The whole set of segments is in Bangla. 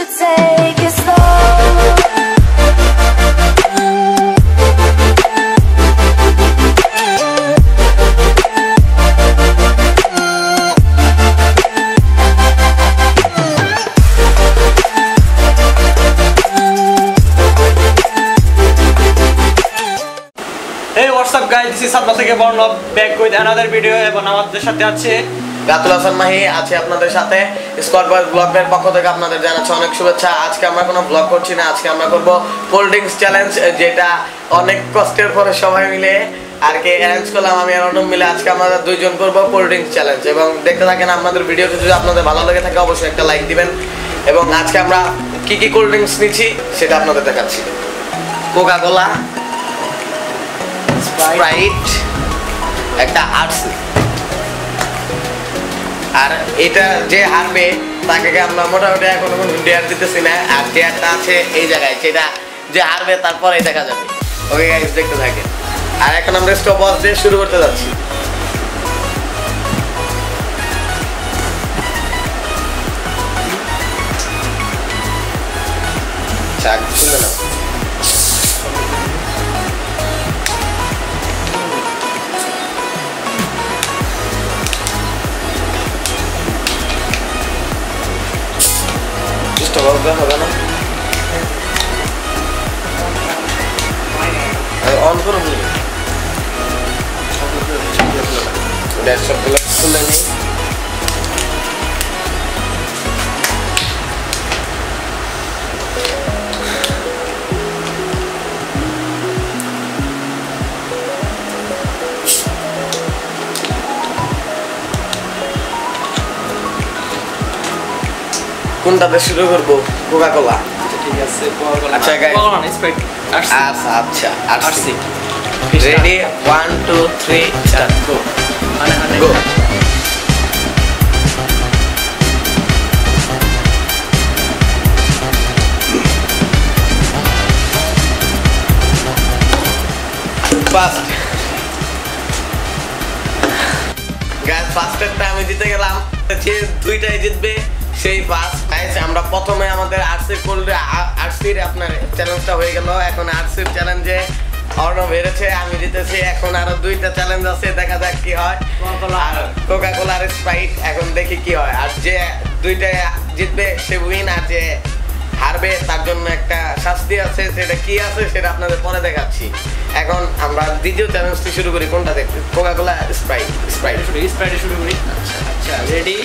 should take it slow. Hey, what's up guys? This is Sabna থেকে Bornov back with another video এবং আমাদের সাথে আছে রাতুল হাসান মাহি আছে আপনাদের সাথে। স্কোয়াড বয়েজ ব্লগের পক্ষ থেকে আপনাদের জানাচ্ছি অনেক শুভেচ্ছা। আজকে আমরা কোনো ব্লগ করছি না, আজকে আমরা করব কোল্ড ড্রিঙ্কস চ্যালেঞ্জ যেটা অনেক কষ্টের পরে সবাই মিলে আর কি অ্যারেঞ্জ করলাম আমি আর অনুপ মিলে আজকে আমরা দুইজন করব কোল্ড ড্রিঙ্কস চ্যালেঞ্জ এবং দেখতে থাকেন আপনাদের ভিডিওটি যদি আপনাদের ভালো লেগে থাকে অবশ্যই একটা লাইক দিবেন। এবং আজকে আমরা কি কি কোল্ড ড্রিঙ্কস নিচ্ছি সেটা আপনাদের দেখাচ্ছি। কোকা কোলা স্প্রাইট একটা আর্টস আর এটা যে হারবে, তাকে আমরা মোটামুটি এখন কোনো ডেয়ার দিতেছি না? আর ডেয়ারটা আছে এই জায়গায় সেটা যে হারবে তারপরে দেখা যাবে। ওকে গাইস দেখতে থাকে আর এখন আমরা স্টপ ওয়াচ দিয়ে শুরু করতে যাচ্ছি। চাক করতে হবে না। অন করুন সবগুলো খুলে নেই। কোনটাতে শুরু করব? কোকা কোলা ঠিক আছে আচ্ছা. আচ্ছা আচ্ছা RC ready one two three start go go first ফার্স্টেরটা আমি জিতে গেলাম। যে দুইটাই জিতবে। সেই ফার্স্ট গাইস আমরা প্রথমে আমাদের আরসি করলে আরসির আপনার চ্যালেঞ্জটা হয়ে গেল। এখন আরসির চ্যালেঞ্জে অর্ণব হেরেছে আমি জিতেছি। এখন আরও দুইটা চ্যালেঞ্জ আছে দেখা যাক কি হয়। আর কোকা কোলা আর স্প্রাইট এখন দেখি কি হয়। আর যে দুইটা জিতবে সে উইন আর যে হারবে তার জন্য একটা শাস্তি আছে। সেটা কি আছে সেটা আপনাদের পরে দেখাচ্ছি। এখন আমরা দ্বিতীয় চ্যালেঞ্জটি শুরু করি। কোনটা দেখতে? কোকা কোলা স্প্রাইট স্প্রাইট শুরু স্প্রাইটে শুরু করি। আচ্ছা। রেডি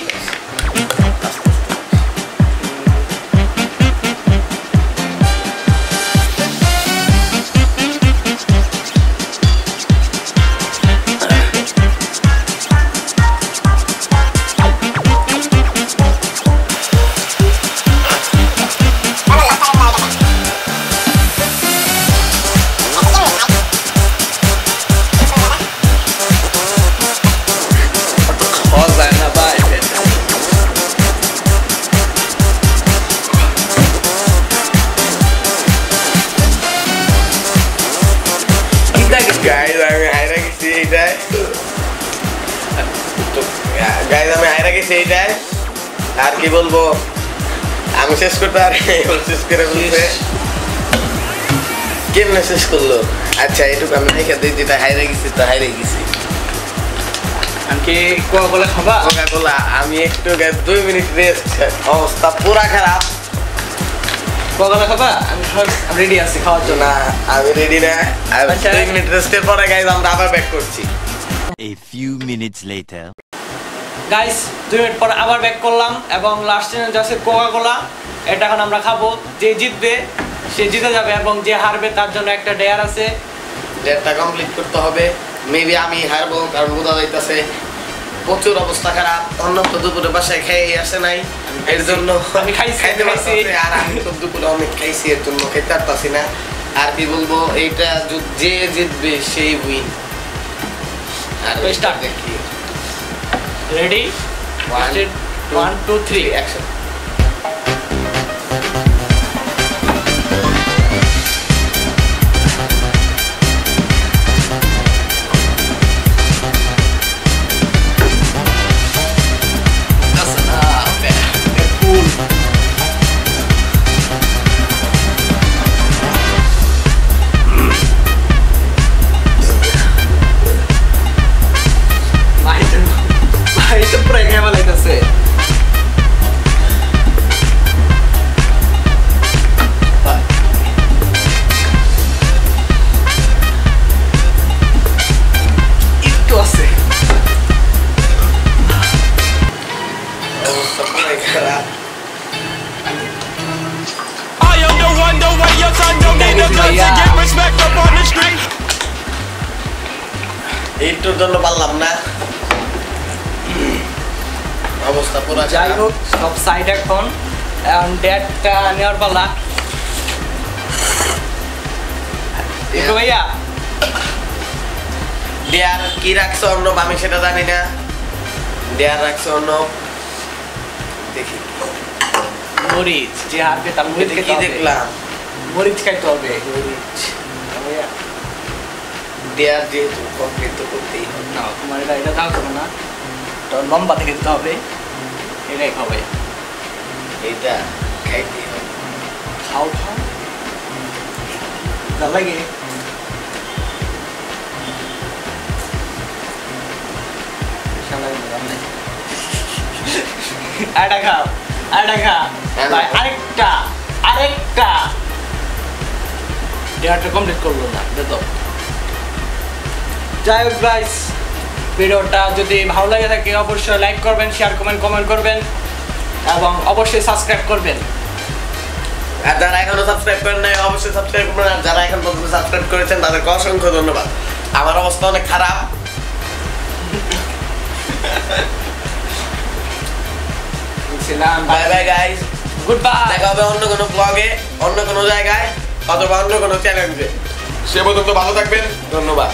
গাইজ আমি হাইরা গেছি এইটাই আর কি বলব? আমি শেষ করতে আর শেষ করে বলছে কেমনে শেষ করল? আচ্ছা এটুকু আমি রেখে দিই যেটা হাইরা গেছি তো হাইরে গেছি। আমি একটু দুই মিনিট রেস্ট অবস্থা পুরা খারাপ। কোকা কোলা খাবা? আমি রেডি আছি খাওয়ার জন্য। না আমি রেডি না। আর আচ্ছা। দুই মিনিট রেস্টের পরে গাইজ আমরা আবার ব্যাক করছি। A few minutes later. Guys দুই মিনিট পর আবার ব্যাক করলাম এবং লাস্ট চ্যালেঞ্জ আছে কোকা কোলা এটা এখন আমরা খাব। যে জিতবে সে জিতে যাবে এবং যে হারবে তার জন্য একটা ডেয়ার আছে। ডেটটা কমপ্লিট করতে হবে। মেবি আমি হারবো কারণ বোঝা যাইতেছে প্রচুর অবস্থা খারাপ। অন্য তো দুপুরে বাসায় খেয়ে আসে নাই। এর জন্য আমি খাইছি, খাইতে পারছি আর আমি তো দুপুরে অনেক খাইছি এর জন্য খেতে পারতাছি না। আর কি বলব এইটা যু- জিতবে সেই উইন আর স্টার্ট. দেখি। Ready? One, Action. একটুর জন্য পারলাম না। অবস্থা পুরো যাই হোক সব সাইড এখন। ডেটটা নেওয়ার পালা। ভাইয়া। দেয়ার কি রাখছে অন্য আমি সেটা জানি না। দেয়ার রাখছে অন্য দেখি। মরিচ। যে হারবে তার মরিচ কি দেখলাম? মরিচ খাইতে হবে। মরিচ। দেয়ার যেহেতু কমপ্লিট তো করতেই হবে। না তোমার এটা এটা দাও না। লম্বা থেকে দিতে হবে। এটাই খাবে। হবে। খাও খাও। ভালো লাগে। আরেকটা খাও আরেকটা খা ভাই, না। আরেকটা আরেকটা। দেহাটা কমপ্লিট করল না দেখো যাই হোক গাইস ভিডিওটা যদি ভালো লাগে থাকে অবশ্যই লাইক করবেন শেয়ার করবেন কমেন্ট করবেন এবং অবশ্যই সাবস্ক্রাইব করবেন। আর যারা এখনও সাবস্ক্রাইব করেন নাই অবশ্যই সাবস্ক্রাইব করবেন আর যারা এখন পর্যন্ত সাবস্ক্রাইব করেছেন তাদেরকে অসংখ্য ধন্যবাদ। আমার অবস্থা অনেক খারাপ। Bye bye guys good bye দেখা হবে অন্য কোনো ব্লগে অন্য কোনো জায়গায়। অথবা অন্য কোনো চ্যালেঞ্জে সে পর্যন্ত ভালো থাকবেন। ধন্যবাদ।